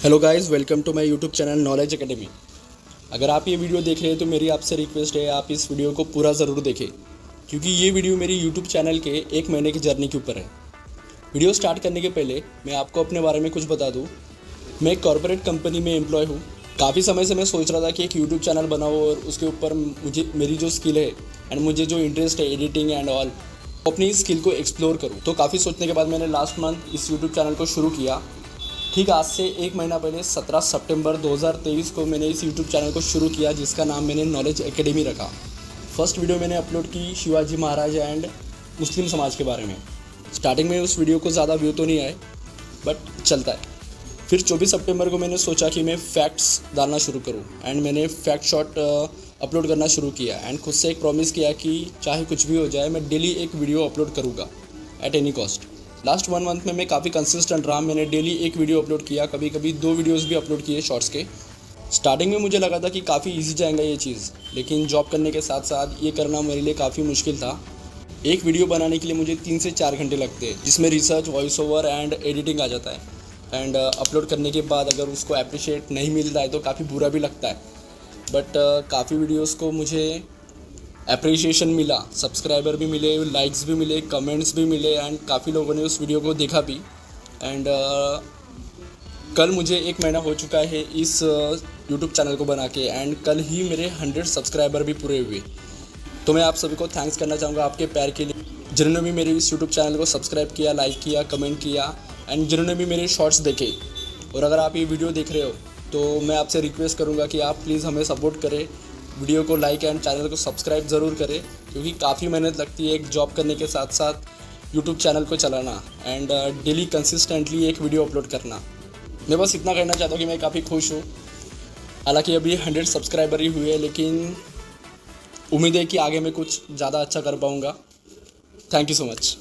Hello guys welcome to my YouTube channel knowledge academy अगर आप ये वीडियो देख रहे हैं तो मेरी आपसे रिक्वेस्ट है, आप इस वीडियो को पूरा ज़रूर देखें, क्योंकि ये वीडियो मेरी यूट्यूब चैनल के एक महीने की जर्नी के ऊपर है। वीडियो स्टार्ट करने के पहले, मैं आपको अपने बारे में कुछ बता दूँ। मैं एक कॉरपोरेट कंपनी में एम्प्लॉय हूँ। काफ़ी समय से मैं सोच रहा था कि एक यूट्यूब चैनल बनाओ और उसके ऊपर मुझे, मेरी जो स्किल है एंड मुझे जो इंटरेस्ट है एडिटिंग एंड ऑल अपनी स्किल को एक्सप्लोर करूँ। तो काफ़ी सोचने के बाद मैंने लास्ट मंथ इस यूट्यूब चैनल को शुरू किया। ठीक आज से एक महीना पहले 17 सितंबर 2023 को मैंने इस यूट्यूब चैनल को शुरू किया, जिसका नाम मैंने नॉलेज एकेडमी रखा। फ़र्स्ट वीडियो मैंने अपलोड की शिवाजी महाराज एंड मुस्लिम समाज के बारे में। स्टार्टिंग में उस वीडियो को ज़्यादा व्यू तो नहीं आए बट चलता है। फिर 24 सितंबर को मैंने सोचा कि मैं फैक्ट्स डालना शुरू करूँ एंड मैंने फैक्ट शॉट अपलोड करना शुरू किया। एंड खुद से एक प्रॉमिस किया कि चाहे कुछ भी हो जाए, मैं डेली एक वीडियो अपलोड करूँगा at any cost last one month में मैं काफ़ी कंसिस्टेंट रहा। मैंने डेली एक वीडियो अपलोड किया कभी कभी दो वीडियोस भी अपलोड किए शॉर्ट्स के। स्टार्टिंग में मुझे लगा था कि काफ़ी इजी जाएगा ये चीज़ लेकिन जॉब करने के साथ साथ ये करना मेरे लिए काफ़ी मुश्किल था। एक वीडियो बनाने के लिए मुझे तीन से चार घंटे लगते हैं जिसमें research voice over and editing आ जाता है। एंड अपलोड uh, करने के बाद अगर उसको अप्रिशिएट नहीं मिलता है तो काफ़ी बुरा भी लगता है। बट काफ़ी वीडियोज़ को मुझे अप्रिसिएशन मिला सब्सक्राइबर भी मिले लाइक्स भी मिले कमेंट्स भी मिले एंड काफ़ी लोगों ने उस वीडियो को देखा भी। एंड uh, कल मुझे एक महीना हो चुका है इस यूट्यूब uh, चैनल को बना के एंड कल ही मेरे हंड्रेड सब्सक्राइबर भी पूरे हुए। तो मैं आप सभी को थैंक्स करना चाहूँगा आपके प्यार के लिए। जिन्होंने भी मेरे इस यूट्यूब चैनल को सब्सक्राइब किया लाइक किया कमेंट किया एंड जिन्होंने भी मेरे शॉर्ट्स देखे। और अगर आप ये वीडियो देख रहे हो तो मैं आपसे रिक्वेस्ट करूँगा कि आप प्लीज़ हमें सपोर्ट करें। वीडियो को लाइक एंड चैनल को सब्सक्राइब ज़रूर करें, क्योंकि काफ़ी मेहनत लगती है एक जॉब करने के साथ साथ यूट्यूब चैनल को चलाना एंड डेली कंसिस्टेंटली एक वीडियो अपलोड करना। मैं बस इतना कहना चाहता हूँ कि मैं काफ़ी खुश हूँ। हालाँकि अभी हंड्रेड सब्सक्राइबर ही हुए लेकिन उम्मीद है कि आगे मैं कुछ ज़्यादा अच्छा कर पाऊँगा। Thank you so much